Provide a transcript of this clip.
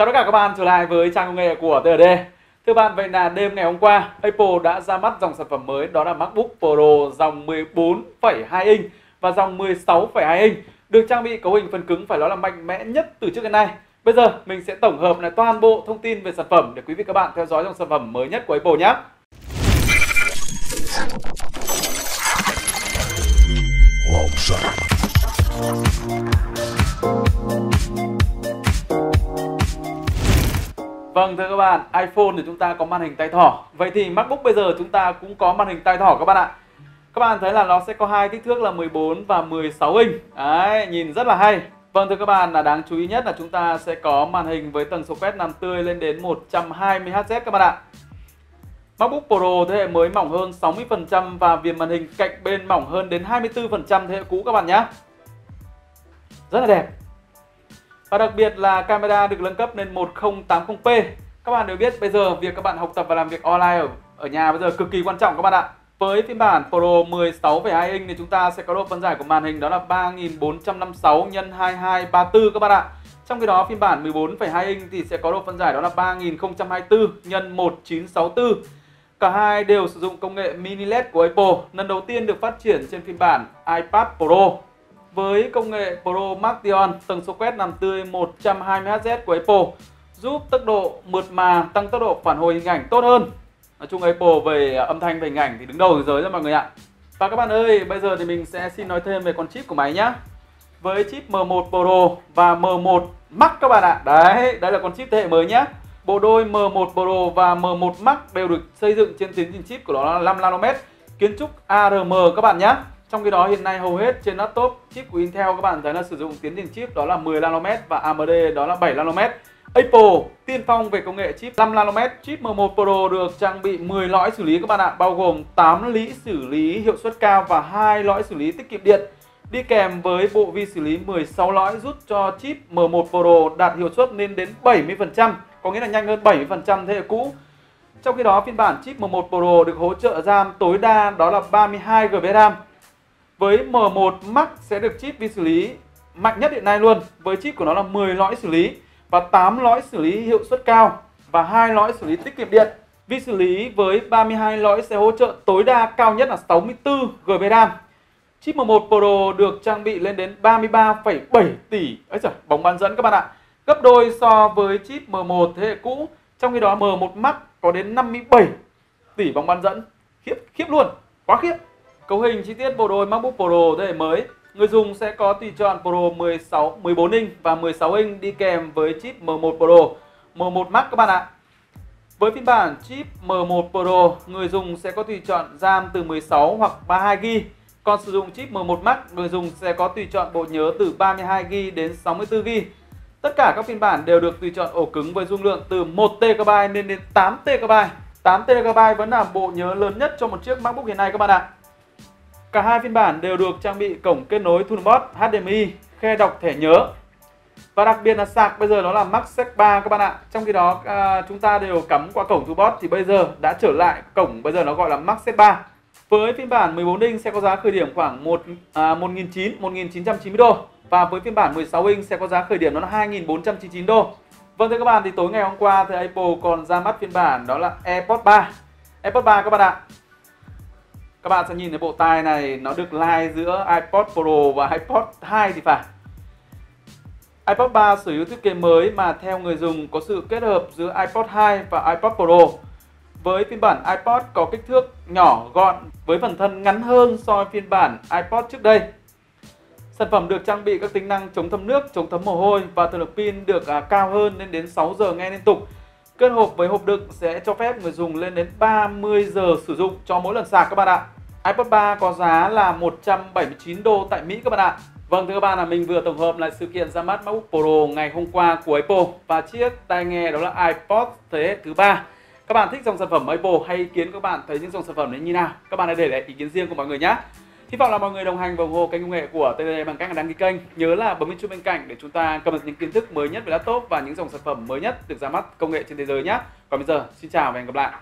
Chào tất cả các bạn trở lại với trang công nghệ của TRD. Thưa bạn, vậy là đêm ngày hôm qua, Apple đã ra mắt dòng sản phẩm mới đó là MacBook Pro dòng 14,2 inch và dòng 16,2 inch được trang bị cấu hình phần cứng phải nói là mạnh mẽ nhất từ trước đến nay. Bây giờ mình sẽ tổng hợp lại toàn bộ thông tin về sản phẩm để quý vị các bạn theo dõi dòng sản phẩm mới nhất của Apple nhé. Vâng thưa các bạn, iPhone thì chúng ta có màn hình tay thỏ. Vậy thì MacBook bây giờ chúng ta cũng có màn hình tay thỏ các bạn ạ. Các bạn thấy là nó sẽ có hai kích thước là 14 và 16 inch. Đấy, nhìn rất là hay. Vâng thưa các bạn, là đáng chú ý nhất là chúng ta sẽ có màn hình với tần số quét nằm tươi lên đến 120 Hz các bạn ạ. MacBook Pro thế hệ mới mỏng hơn 60% và viền màn hình cạnh bên mỏng hơn đến 24% thế hệ cũ các bạn nhé. Rất là đẹp. Và đặc biệt là camera được nâng cấp lên 1080p. Các bạn đều biết bây giờ việc các bạn học tập và làm việc online ở ở nhà bây giờ cực kỳ quan trọng các bạn ạ. Với phiên bản Pro 16,2 inch thì chúng ta sẽ có độ phân giải của màn hình đó là 3456 x 2234 các bạn ạ. Trong khi đó phiên bản 14,2 inch thì sẽ có độ phân giải đó là 3024 x 1964. Cả hai đều sử dụng công nghệ mini LED của Apple, lần đầu tiên được phát triển trên phiên bản iPad Pro. Với công nghệ Pro Martion, tần số quét làm tươi 120Hz của Apple giúp tốc độ mượt mà, tăng tốc độ phản hồi hình ảnh tốt hơn. Nói chung Apple về à, âm thanh và hình ảnh thì đứng đầu thế giới rồi mọi người ạ. Và các bạn ơi, bây giờ thì mình sẽ xin nói thêm về con chip của máy nhé. Với chip M1 Pro và M1 Max các bạn ạ. Đấy, đây là con chip thế hệ mới nhé. Bộ đôi M1 Pro và M1 Max đều được xây dựng trên tiến trình chip của nó là 5 nanomet, kiến trúc ARM các bạn nhé. Trong khi đó hiện nay hầu hết trên laptop chip của Intel các bạn thấy là sử dụng tiến trình chip đó là 10 nanomet và AMD đó là 7 nanomet. Apple tiên phong về công nghệ chip 5 nanomet, chip M1 Pro được trang bị 10 lõi xử lý các bạn ạ, bao gồm 8 lõi xử lý hiệu suất cao và 2 lõi xử lý tiết kiệm điện. Đi kèm với bộ vi xử lý 16 lõi giúp cho chip M1 Pro đạt hiệu suất lên đến 70%, có nghĩa là nhanh hơn 70% thế hệ cũ. Trong khi đó phiên bản chip M1 Pro được hỗ trợ RAM tối đa đó là 32 GB RAM. Với M1 Max sẽ được chip vi xử lý mạnh nhất hiện nay luôn, với chip của nó là 10 lõi xử lý và 8 lõi xử lý hiệu suất cao và hai lõi xử lý tiết kiệm điện. Vi xử lý với 32 lõi sẽ hỗ trợ tối đa cao nhất là 64 GB RAM. Chip M1 Pro được trang bị lên đến 33,7 tỷ ấy trời, bóng bán dẫn các bạn ạ. Gấp đôi so với chip M1 thế hệ cũ. Trong khi đó M1 Max có đến 57 tỷ bóng bán dẫn. Khiếp khiếp luôn, quá khiếp. Cấu hình chi tiết bộ đôi MacBook Pro thế hệ mới Người dùng sẽ có tùy chọn Pro 16, 14 inch và 16 inch đi kèm với chip M1 Pro, M1 Max các bạn ạ. Với phiên bản chip M1 Pro, người dùng sẽ có tùy chọn RAM từ 16 hoặc 32GB. Còn sử dụng chip M1 Max, người dùng sẽ có tùy chọn bộ nhớ từ 32GB đến 64GB. Tất cả các phiên bản đều được tùy chọn ổ cứng với dung lượng từ 1TB lên đến 8TB. 8TB vẫn là bộ nhớ lớn nhất cho một chiếc MacBook hiện nay các bạn ạ. Cả hai phiên bản đều được trang bị cổng kết nối Thunderbolt HDMI, khe đọc thẻ nhớ. Và đặc biệt là sạc bây giờ nó là MagSafe 3 các bạn ạ. Trong khi đó à, chúng ta đều cắm qua cổng Thunderbolt thì bây giờ đã trở lại cổng bây giờ nó gọi là MagSafe 3. Với phiên bản 14 inch sẽ có giá khởi điểm khoảng 1 à, 1.900 1990 đô và với phiên bản 16 inch sẽ có giá khởi điểm nó là 2.499 đô. Vâng thưa các bạn thì tối ngày hôm qua thì Apple còn ra mắt phiên bản đó là AirPods 3. AirPods 3 các bạn ạ các bạn sẽ nhìn thấy bộ tai này nó được lai giữa iPod Pro và iPod 2 thì phải iPod 3 sở hữu thiết kế mới mà theo người dùng có sự kết hợp giữa iPod 2 và iPod Pro với phiên bản iPod có kích thước nhỏ gọn với phần thân ngắn hơn so với phiên bản iPod trước đây. Sản phẩm được trang bị các tính năng chống thấm nước, chống thấm mồ hôi và thời lượng pin được à, cao hơn lên đến 6 giờ nghe liên tục. Kết hợp với hộp đựng sẽ cho phép người dùng lên đến 30 giờ sử dụng cho mỗi lần sạc các bạn ạ iPod 3 có giá là 179 đô tại Mỹ các bạn ạ. Vâng thưa các bạn là mình vừa tổng hợp lại sự kiện ra mắt MacBook Pro ngày hôm qua của Apple và chiếc tai nghe đó là iPod thế hệ thứ ba. Các bạn thích dòng sản phẩm Apple hay ý kiến các bạn thấy những dòng sản phẩm đấy như nào? Các bạn hãy để lại ý kiến riêng của mọi người nhé. Hy vọng là mọi người đồng hành và ủng hộ kênh công nghệ của TTD bằng cách đăng ký kênh. Nhớ là bấm chuông bên cạnh để chúng ta cập nhật những kiến thức mới nhất về laptop và những dòng sản phẩm mới nhất được ra mắt công nghệ trên thế giới nhé. Còn bây giờ, xin chào và hẹn gặp lại.